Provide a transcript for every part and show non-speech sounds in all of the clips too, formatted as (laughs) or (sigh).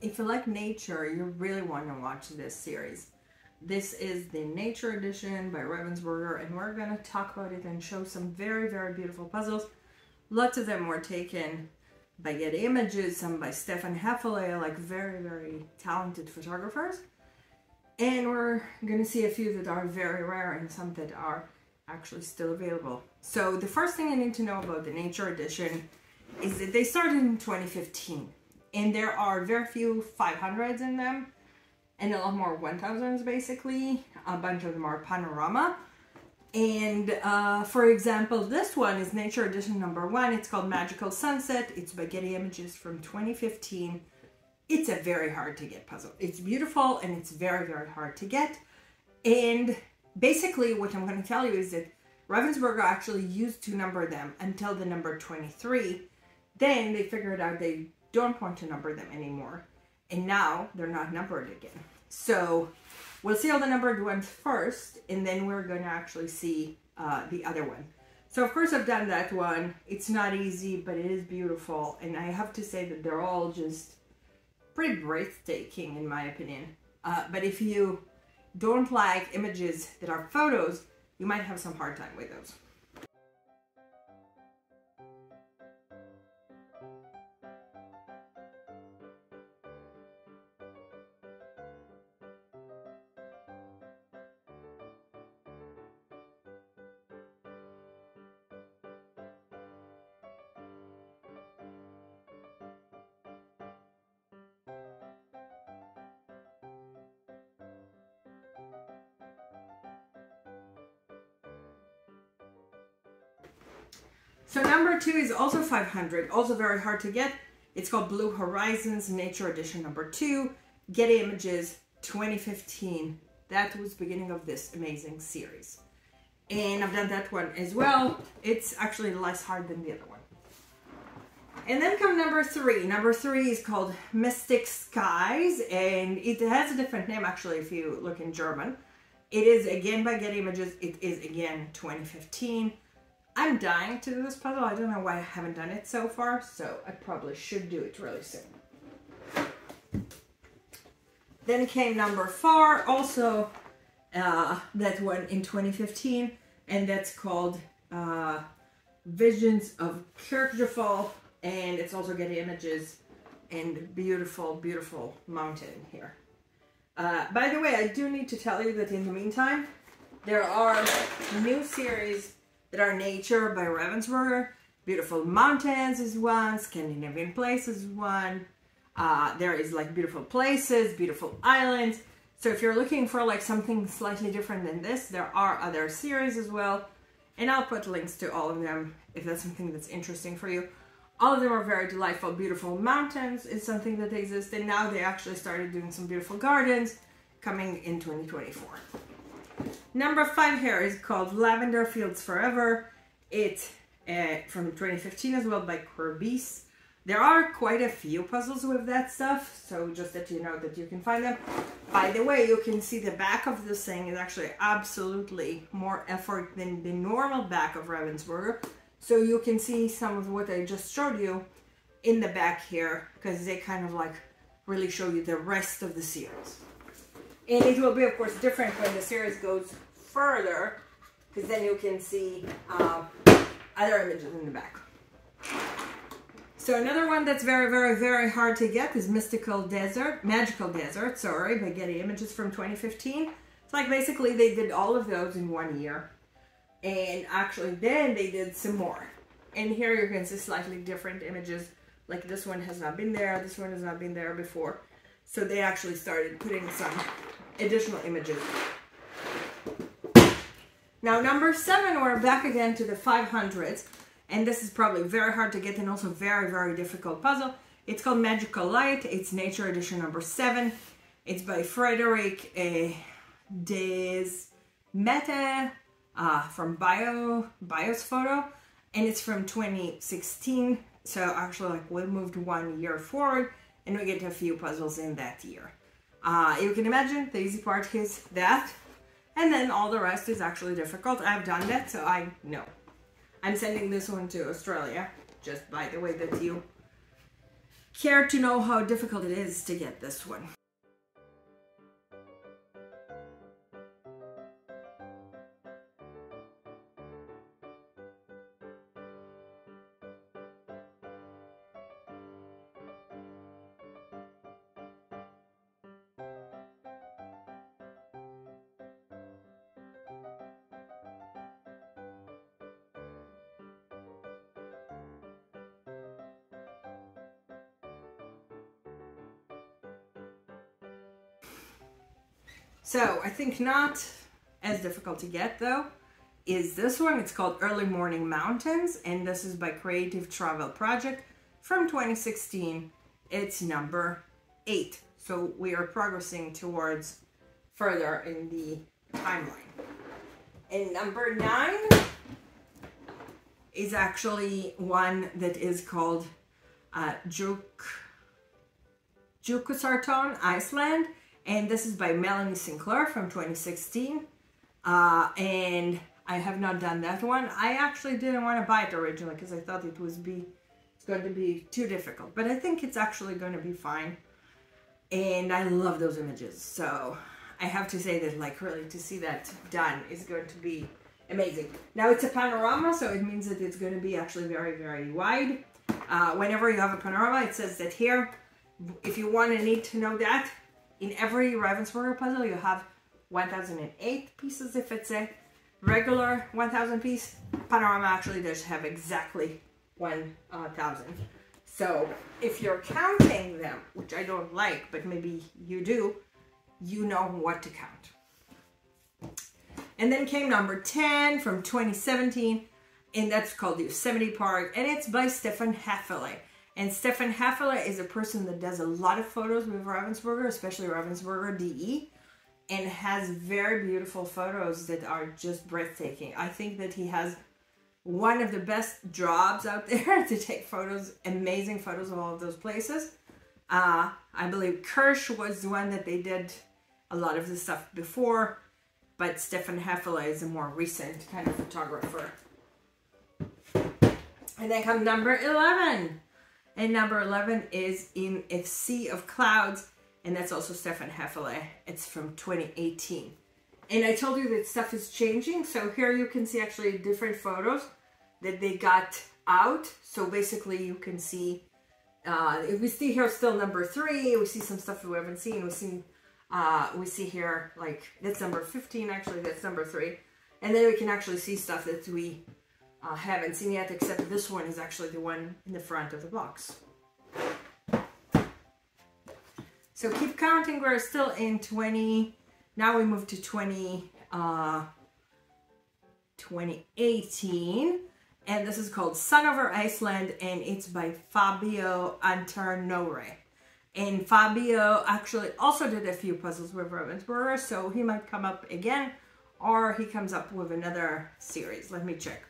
if you like nature, you really want to watch this series. This is the Nature Edition by Ravensburger, and we're going to talk about it and show some very, very beautiful puzzles. Lots of them were taken by Getty Images, some by Stefan Hefele, like very, very talented photographers. And we're going to see a few that are very rare and some that are actually still available. So the first thing you need to know about the Nature Edition is that they started in 2015 and there are very few 500s in them and a lot more 1000s basically. A bunch of them are panorama. And uh, for example, this one is Nature Edition number one. It's called Magical Sunset. It's by Getty Images from 2015. It's a very hard to get puzzle. It's beautiful and it's very, very hard to get. And basically what I'm going to tell you is that Ravensburger actually used to number them until the number 23. Then they figured out they don't want to number them anymore. And now they're not numbered again. So we'll see all the numbered ones first, and then we're going to actually see uh, the other one. So of course I've done that one. It's not easy, but it is beautiful. And I have to say that they're all just pretty breathtaking in my opinion. Uh, but if you don't like images that are photos, you might have some hard time with those. So number two is also 500, also very hard to get. It's called Blue Horizons Nature Edition number two, Getty Images 2015. That was beginning of this amazing series. And I've done that one as well. It's actually less hard than the other one. And then come number three. Number three is called Mystic Skies, and it has a different name actually if you look in German. It is again by Getty Images. It is again 2015. I'm dying to do this puzzle. I don't know why I haven't done it so far, so I probably should do it really soon. Then came number four, also uh, that one in 2015, and that's called uh, Visions of Kirkjufell, and it's also Getty Images and beautiful, beautiful mountain here. Uh, by the way, I do need to tell you that in the meantime, there are new series that are nature by Ravensburger. Beautiful mountains is one, Scandinavian places one. Uh, there is like beautiful places, beautiful islands. So if you're looking for like something slightly different than this, there are other series as well. And I'll put links to all of them if that's something that's interesting for you. All of them are very delightful, beautiful mountains is something that exists. And now they actually started doing some beautiful gardens coming in 2024. Number five here is called Lavender Fields Forever. It's uh, from 2015 as well by Corbis. There are quite a few puzzles with that stuff, so just that you know that you can find them. By the way, you can see the back of this thing is actually absolutely more effort than the normal back of Ravensburger. So you can see some of what I just showed you in the back here, because they kind of like really show you the rest of the series. And it will be, of course, different when the series goes further, because then you can see uh, other images in the back. So another one that's very, very, very hard to get is Mystical Desert, Magical Desert, sorry, by Getty Images from 2015. It's like basically they did all of those in one year. And actually then they did some more. And here you can see slightly different images. Like this one has not been there, this one has not been there before. So they actually started putting some additional images. Now number seven, we're back again to the 500s. And this is probably very hard to get and also very, very difficult puzzle. It's called Magical Light. It's Nature Edition number seven. It's by Frederick uh, Des uh, from Bio Bios Photo. And it's from 2016. So actually like we moved one year forward and we get a few puzzles in that year. Uh, you can imagine the easy part is that, and then all the rest is actually difficult. I've done that, so I know. I'm sending this one to Australia, just by the way that you care to know how difficult it is to get this one. So I think not as difficult to get though is this one. It's called Early Morning Mountains and this is by Creative Travel Project from 2016. It's number eight. So we are progressing towards further in the timeline. And number nine is actually one that is called uh, Juk Jökulsárlón, Iceland and this is by Melanie Sinclair from 2016. Uh, and I have not done that one. I actually didn't want to buy it originally because I thought it was be it's going to be too difficult. But I think it's actually going to be fine. And I love those images. So I have to say that like really to see that done is going to be amazing. Now it's a panorama, so it means that it's going to be actually very, very wide. Uh, whenever you have a panorama, it says that here, if you want to need to know that, in every Ravensburger puzzle, you have 1008 pieces if it's a regular 1000 piece. Panorama actually does have exactly 1000. So if you're counting them, which I don't like, but maybe you do, you know what to count. And then came number 10 from 2017, and that's called Yosemite Park, and it's by Stefan Hefele. And Stefan Hefele is a person that does a lot of photos with Ravensburger, especially Ravensburger DE, and has very beautiful photos that are just breathtaking. I think that he has one of the best jobs out (laughs) there to take photos, amazing photos of all of those places. Uh, I believe Kirsch was the one that they did a lot of the stuff before, but Stefan Hefele is a more recent kind of photographer. And then come number 11. And number 11 is In a Sea of Clouds, and that's also Stefan Hefele. It's from 2018. And I told you that stuff is changing, so here you can see actually different photos that they got out. So basically you can see, uh, we see here still number three, we see some stuff we haven't seen, we see, uh, we see here, like, that's number 15 actually, that's number three. And then we can actually see stuff that we uh, haven't seen yet, except this one is actually the one in the front of the box. So keep counting, we're still in 20, now we move to 20, uh, 2018, and this is called Sun Over Iceland, and it's by Fabio Antenore. And Fabio actually also did a few puzzles with Ravensburger, so he might come up again, or he comes up with another series. Let me check.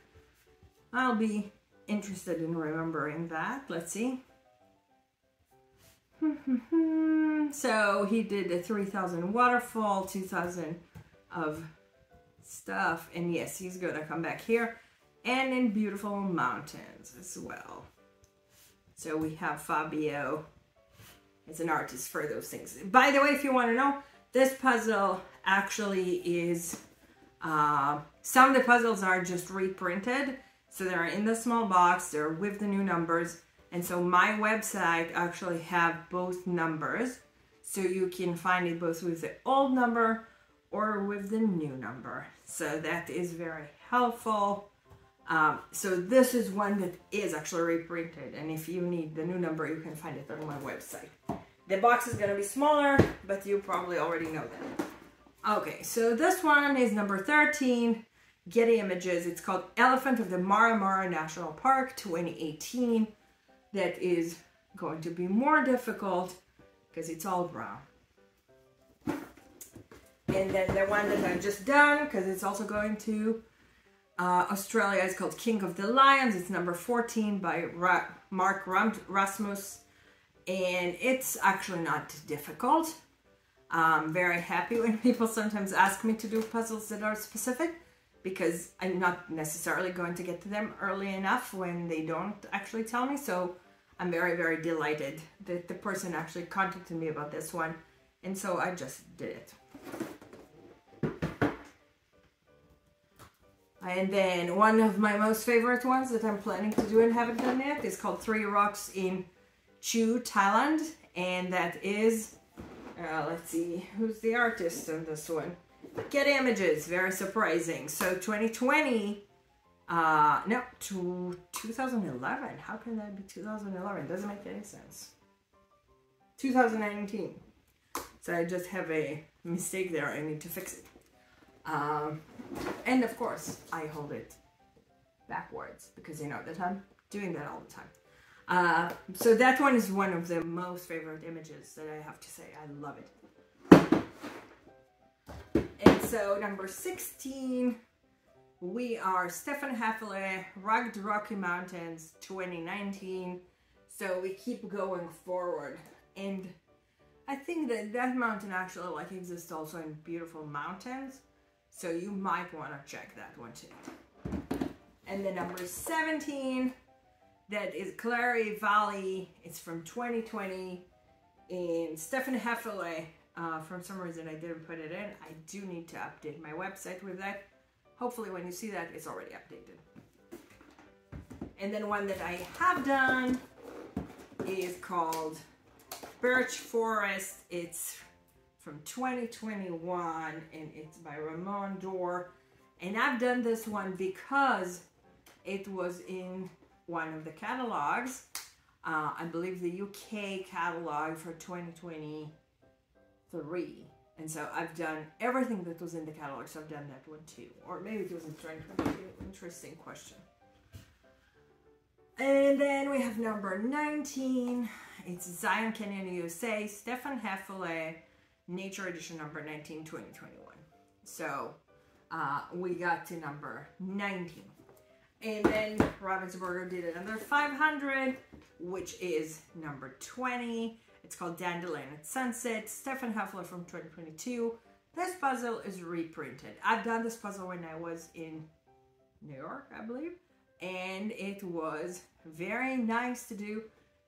I'll be interested in remembering that. Let's see. (laughs) so he did a 3000 waterfall, 2000 of stuff. And yes, he's going to come back here and in beautiful mountains as well. So we have Fabio as an artist for those things. By the way, if you want to know, this puzzle actually is, uh, some of the puzzles are just reprinted so they're in the small box, they're with the new numbers. And so my website actually have both numbers. So you can find it both with the old number or with the new number. So that is very helpful. Um, so this is one that is actually reprinted. And if you need the new number, you can find it on my website. The box is going to be smaller, but you probably already know that. Okay, so this one is number 13. Getty Images. It's called Elephant of the Mara Mara National Park 2018. That is going to be more difficult because it's all brown. And then the one that I've just done, because it's also going to uh, Australia, is called King of the Lions. It's number 14 by Ra Marc Rasmus. And it's actually not difficult. I'm very happy (laughs) when people sometimes ask me to do puzzles that are specific because I'm not necessarily going to get to them early enough when they don't actually tell me. So I'm very, very delighted that the person actually contacted me about this one. And so I just did it. And then one of my most favorite ones that I'm planning to do and haven't done yet is called Three Rocks in Chu, Thailand. And that is, uh, let's see, who's the artist on this one? Getty Images, very surprising. So 2020, uh, no, to 2011. How can that be 2011? Doesn't make any sense. 2019. So I just have a mistake there. I need to fix it. Um, and of course, I hold it backwards because you know that I'm doing that all the time. Uh, so that one is one of the most favorite images that I have to say. I love it. So number 16, we are Stefan Hefele, Rugged Rocky Mountains 2019. So we keep going forward. And I think that that mountain actually like exists also in beautiful mountains. So you might want to check that one too. And the number 17, that is Clary Valley. It's from 2020 in Stefan Hefele. Uh, for some reason I didn't put it in. I do need to update my website with that. Hopefully when you see that, it's already updated. And then one that I have done is called Birch Forest. It's from 2021 and it's by Ramon Dore. And I've done this one because it was in one of the catalogs. Uh, I believe the UK catalog for 2023. And so I've done everything that was in the catalog, so I've done that one too. Or maybe it was in 2022. Interesting question. And then we have number 19. It's Zion Canyon USA, Stefan Hefele, Nature Edition number 19, 2021. So uh, we got to number 19. And then Ravensburger did another 500, which is number 20. It's called Dandelion at Sunset. Stefan Hefele from 2022. This puzzle is reprinted. I've done this puzzle when I was in New York, I believe. And it was very nice to do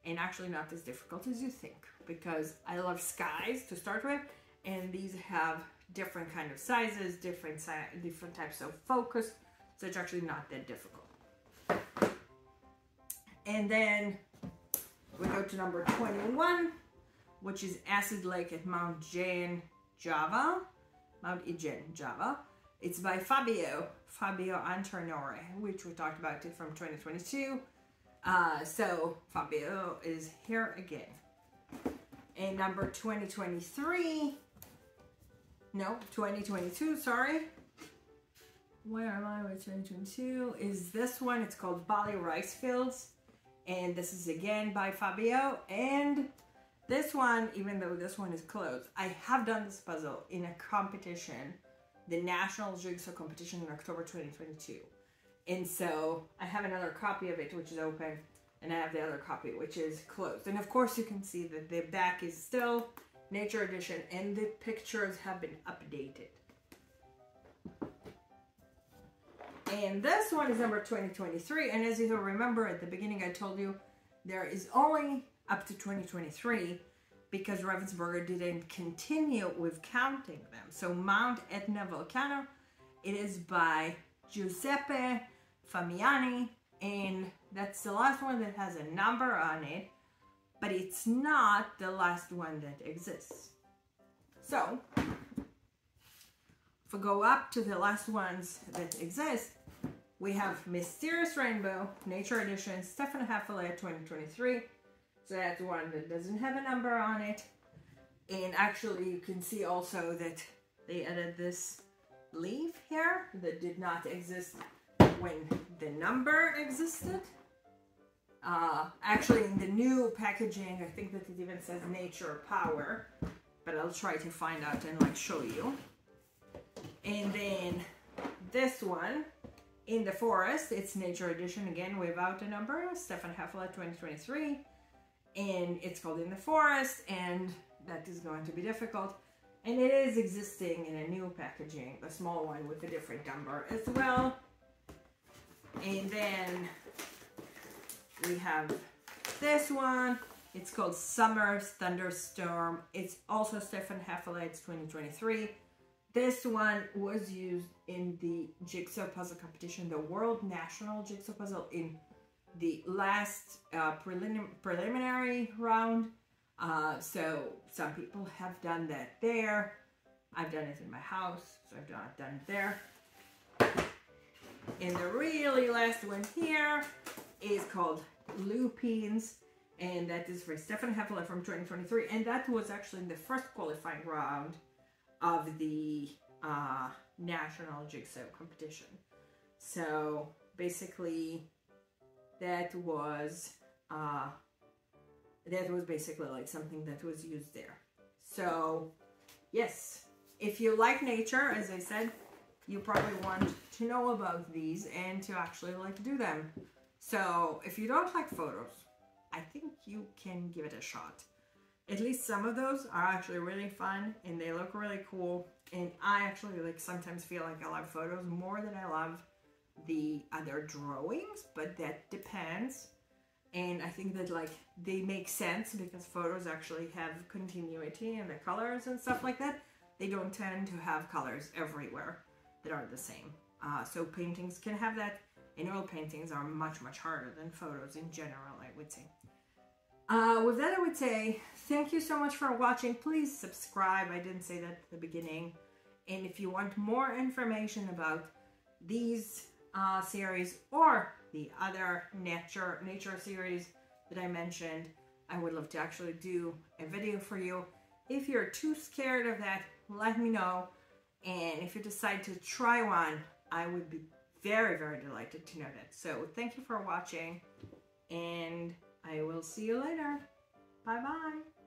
and actually not as difficult as you think because I love skies to start with and these have different kind of sizes, different si different types of focus, so it's actually not that difficult. And then we go to number 21, which is Acid Lake at Mount Jane, Java. Mount Ijen, Java. It's by Fabio, Fabio Antenore, which we talked about it from 2022. Uh, so Fabio is here again. And number 2023, no, 2022, sorry. Where am I with 2022? Is this one, it's called Bali Rice Fields. And this is again by Fabio. And this one, even though this one is closed, I have done this puzzle in a competition, the National Jigsaw Competition in October 2022. And so I have another copy of it, which is open, and I have the other copy, which is closed. And of course you can see that the back is still Nature Edition, and the pictures have been updated. And this one is number 2023, and as you remember at the beginning I told you, there is only up to 2023 because Ravensburger didn't continue with counting them. So Mount Etna Volcano, it is by Giuseppe Famiani, and that's the last one that has a number on it, but it's not the last one that exists. So, if we go up to the last ones that exist, we have Mysterious Rainbow, Nature Edition, Stefan Hefele 2023. So that's one that doesn't have a number on it. And actually you can see also that they added this leaf here that did not exist when the number existed. Uh, actually, in the new packaging, I think that it even says nature power, but I'll try to find out and like show you. And then this one, in the forest, it's nature edition again without a number, Stefan Hefele 2023. And it's called In the Forest, and that is going to be difficult. And it is existing in a new packaging, a small one with a different number as well. And then we have this one. It's called Summer's Thunderstorm. It's also Stefan Hefele it's 2023. This one was used in the jigsaw puzzle competition, the World National Jigsaw Puzzle in the last uh, prelim preliminary round. Uh, so some people have done that there. I've done it in my house, so I've done, done it there. And the really last one here is called Lupines, and that is for Stefan Hefele from 2023. And that was actually in the first qualifying round of the uh, national jigsaw competition. So basically, that was uh, that was basically like something that was used there. So yes, if you like nature, as I said, you probably want to know about these and to actually like do them. So if you don't like photos, I think you can give it a shot. At least some of those are actually really fun and they look really cool. And I actually like sometimes feel like I love photos more than I love the other drawings, but that depends. And I think that like they make sense because photos actually have continuity and the colors and stuff like that. They don't tend to have colors everywhere that are the same. Uh, so paintings can have that and oil paintings are much, much harder than photos in general, I would say. Uh, with that, I would say thank you so much for watching. Please subscribe. I didn't say that at the beginning. And if you want more information about these uh, series or the other nature nature series that I mentioned, I would love to actually do a video for you. If you're too scared of that, let me know. And if you decide to try one, I would be very, very delighted to know that. So thank you for watching and I will see you later. Bye bye.